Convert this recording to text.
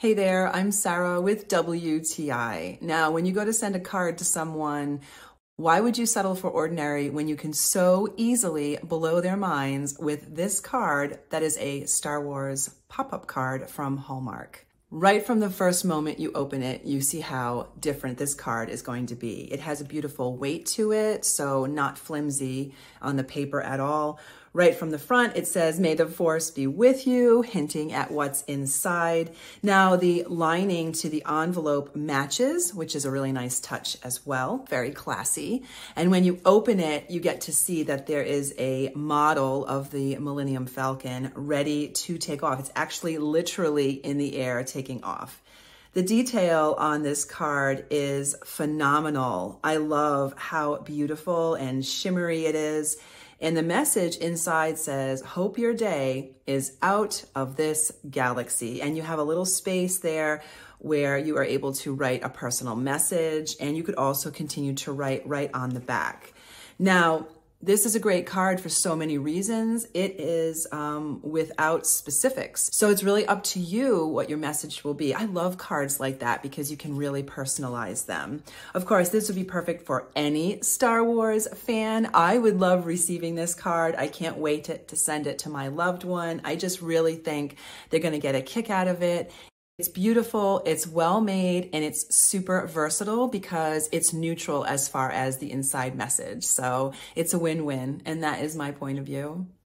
Hey there, I'm Sarah with WTI. Now, when you go to send a card to someone, why would you settle for ordinary when you can so easily blow their minds with this card that is a Star Wars pop-up card from Hallmark? Right from the first moment you open it, you see how different this card is going to be. It has a beautiful weight to it, so not flimsy on the paper at all. Right from the front, it says, May the force be with you, hinting at what's inside. Now, the lining to the envelope matches, which is a really nice touch as well. Very classy. And when you open it, you get to see that there is a model of the Millennium Falcon ready to take off. It's actually literally in the air taking off. The detail on this card is phenomenal. I love how beautiful and shimmery it is. And the message inside says, hope your day is out of this galaxy. And you have a little space there where you are able to write a personal message and you could also continue to write right on the back. Now, this is a great card for so many reasons. It is um, without specifics. So it's really up to you what your message will be. I love cards like that because you can really personalize them. Of course, this would be perfect for any Star Wars fan. I would love receiving this card. I can't wait to, to send it to my loved one. I just really think they're going to get a kick out of it. It's beautiful, it's well made, and it's super versatile because it's neutral as far as the inside message. So it's a win-win, and that is my point of view.